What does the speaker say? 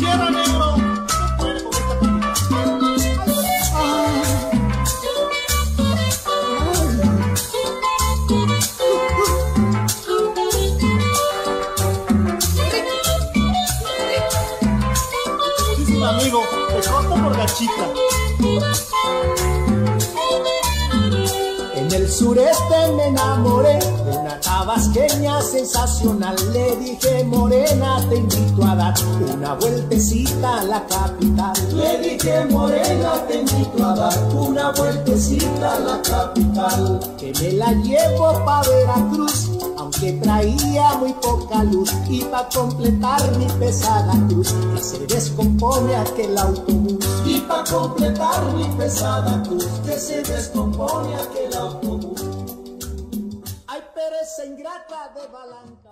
Sierra Negro no amigo, te corto por la chica que me enamoré de una tabasqueña sensacional. Le dije, Morena, te invito a dar una vueltecita a la capital. Le dije, Morena, te invito a dar una vueltecita a la capital. Que me la llevo pa' Veracruz, aunque traía muy poca luz. Y pa' completar mi pesada cruz, que se descompone aquel autobús. Y pa' completar mi pesada cruz, que se descompone aquel autobús. Ay, pereza ingrata de Balanca.